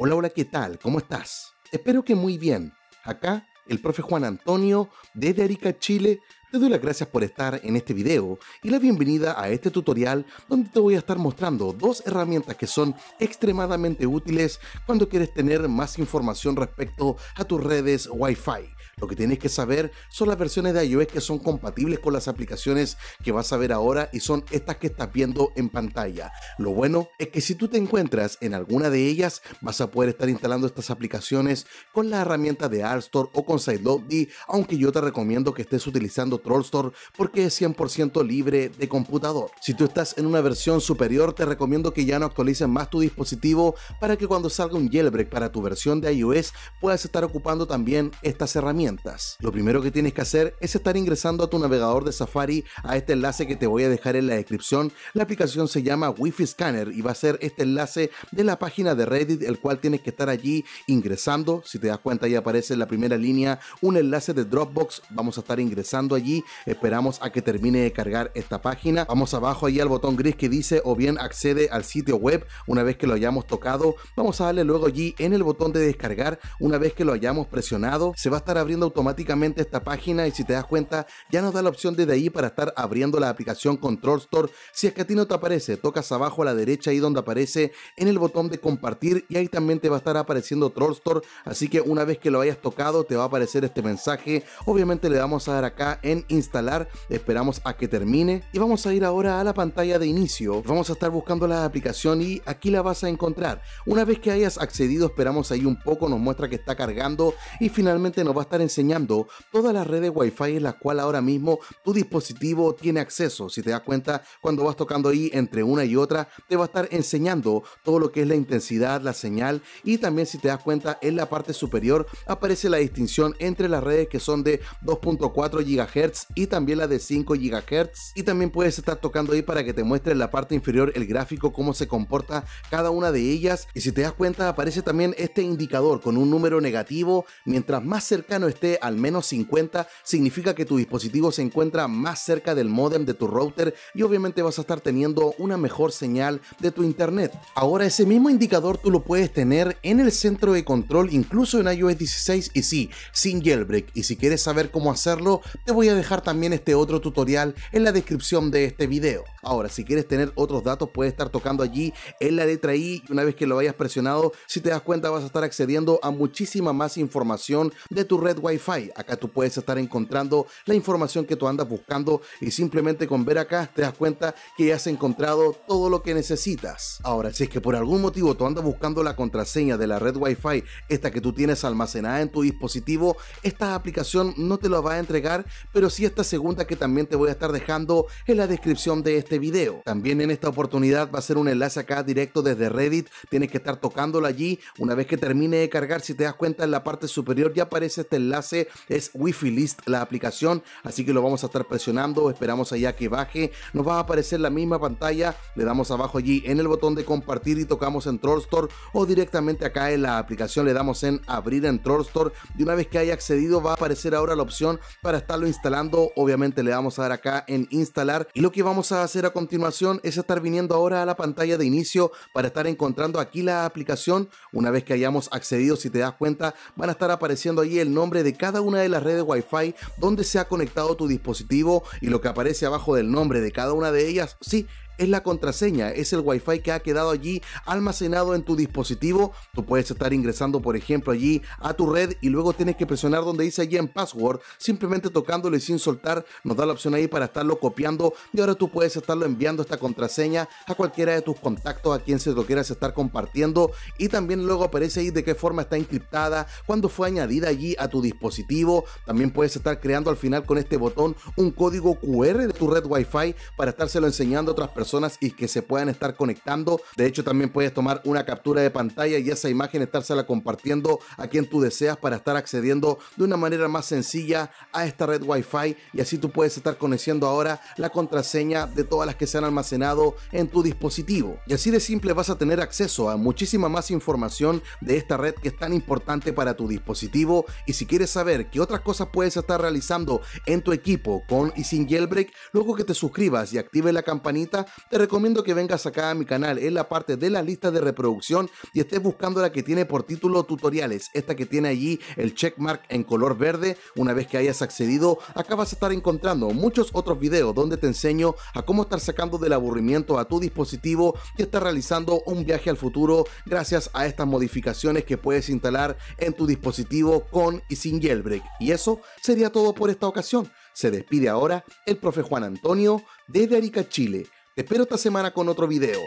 Hola, hola, ¿qué tal? ¿Cómo estás? Espero que muy bien. Acá, el profe Juan Antonio, desde Arica, Chile, te doy las gracias por estar en este video y la bienvenida a este tutorial donde te voy a estar mostrando dos herramientas que son extremadamente útiles cuando quieres tener más información respecto a tus redes Wi-Fi. Lo que tienes que saber son las versiones de iOS que son compatibles con las aplicaciones que vas a ver ahora y son estas que estás viendo en pantalla. Lo bueno es que si tú te encuentras en alguna de ellas, vas a poder estar instalando estas aplicaciones con la herramienta de AllStore o con SideLoad, aunque yo te recomiendo que estés utilizando TrollStore porque es 100% libre de computador. Si tú estás en una versión superior, te recomiendo que ya no actualices más tu dispositivo para que cuando salga un jailbreak para tu versión de iOS puedas estar ocupando también estas herramientas. Lo primero que tienes que hacer es estar ingresando a tu navegador de Safari a este enlace que te voy a dejar en la descripción. La aplicación se llama Wi-Fi Scanner y va a ser este enlace de la página de Reddit, el cual tienes que estar allí ingresando. Si te das cuenta, ahí aparece en la primera línea un enlace de Dropbox. Vamos a estar ingresando allí. Esperamos a que termine de cargar esta página. Vamos abajo ahí al botón gris que dice o bien accede al sitio web. Una vez que lo hayamos tocado, vamos a darle luego allí en el botón de descargar. Una vez que lo hayamos presionado, se va a estar abriendo automáticamente esta página y si te das cuenta ya nos da la opción desde ahí para estar abriendo la aplicación Control Store. Si es que a ti no te aparece, tocas abajo a la derecha ahí donde aparece en el botón de compartir y ahí también te va a estar apareciendo Troll Store. Así que una vez que lo hayas tocado te va a aparecer este mensaje. Obviamente le vamos a dar acá en instalar. Esperamos a que termine y vamos a ir ahora a la pantalla de inicio. Vamos a estar buscando la aplicación y aquí la vas a encontrar. Una vez que hayas accedido esperamos ahí un poco, nos muestra que está cargando y finalmente nos va a estar enseñando todas las redes Wi-Fi en las cuales ahora mismo tu dispositivo tiene acceso. Si te das cuenta, cuando vas tocando ahí entre una y otra, te va a estar enseñando todo lo que es la intensidad, la señal y también si te das cuenta en la parte superior aparece la distinción entre las redes que son de 2.4 GHz y también la de 5 GHz y también puedes estar tocando ahí para que te muestre en la parte inferior el gráfico cómo se comporta cada una de ellas y si te das cuenta aparece también este indicador con un número negativo mientras más cercano esté al menos 50, significa que tu dispositivo se encuentra más cerca del modem de tu router y obviamente vas a estar teniendo una mejor señal de tu internet. Ahora ese mismo indicador tú lo puedes tener en el centro de control incluso en iOS 16 y sí, sin jailbreak. Y si quieres saber cómo hacerlo, te voy a dejar también este otro tutorial en la descripción de este video. Ahora, si quieres tener otros datos, puedes estar tocando allí en la letra I y una vez que lo hayas presionado, si te das cuenta vas a estar accediendo a muchísima más información de tu red Wi-Fi. Acá tú puedes estar encontrando la información que tú andas buscando y simplemente con ver acá te das cuenta que ya has encontrado todo lo que necesitas. Ahora, si es que por algún motivo tú andas buscando la contraseña de la red Wi-Fi, esta que tú tienes almacenada en tu dispositivo, esta aplicación no te lo va a entregar, pero sí esta segunda que también te voy a estar dejando en la descripción de este video. También en esta oportunidad va a ser un enlace acá directo desde Reddit, tienes que estar tocándolo allí. Una vez que termine de cargar, si te das cuenta en la parte superior ya aparece este enlace, es Wi-Fi List la aplicación, así que lo vamos a estar presionando, esperamos allá que baje, nos va a aparecer la misma pantalla, le damos abajo allí en el botón de compartir y tocamos en Troll Store o directamente acá en la aplicación. Le damos en abrir en Troll Store. Y una vez que haya accedido va a aparecer ahora la opción para estarlo instalando, obviamente le vamos a dar acá en instalar. Y lo que vamos a hacer a continuación es estar viniendo ahora a la pantalla de inicio para estar encontrando aquí la aplicación. Una vez que hayamos accedido, si te das cuenta, van a estar apareciendo ahí el nombre de cada una de las redes Wi-Fi donde se ha conectado tu dispositivo y lo que aparece abajo del nombre de cada una de ellas, sí, es la contraseña, es el Wi-Fi que ha quedado allí almacenado en tu dispositivo. Tú puedes estar ingresando, por ejemplo, allí a tu red y luego tienes que presionar donde dice allí en password, simplemente tocándole sin soltar, nos da la opción ahí para estarlo copiando y ahora tú puedes estarlo enviando esta contraseña a cualquiera de tus contactos, a quien se lo quieras estar compartiendo y también luego aparece ahí de qué forma está encriptada, cuando fue añadida allí a tu dispositivo. También puedes estar creando al final con este botón un código QR de tu red Wi-Fi para estárselo enseñando a otras personas y que se puedan estar conectando. De hecho, también puedes tomar una captura de pantalla y esa imagen estársela compartiendo a quien tú deseas para estar accediendo de una manera más sencilla a esta red Wi-Fi y así tú puedes estar conociendo ahora la contraseña de todas las que se han almacenado en tu dispositivo. Y así de simple vas a tener acceso a muchísima más información de esta red que es tan importante para tu dispositivo y si quieres saber qué otras cosas puedes estar realizando en tu equipo con y sin jailbreak, luego que te suscribas y actives la campanita te recomiendo que vengas acá a mi canal en la parte de la lista de reproducción y estés buscando la que tiene por título tutoriales, esta que tiene allí el checkmark en color verde. Una vez que hayas accedido, acá vas a estar encontrando muchos otros videos donde te enseño a cómo estar sacando del aburrimiento a tu dispositivo y estar realizando un viaje al futuro gracias a estas modificaciones que puedes instalar en tu dispositivo con y sin jailbreak. Y eso sería todo por esta ocasión. Se despide ahora el profe Juan Antonio desde Arica, Chile. Te espero esta semana con otro video.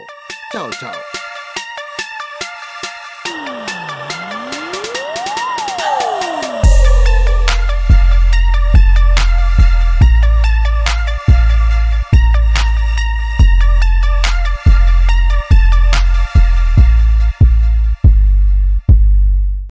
Chao, chao.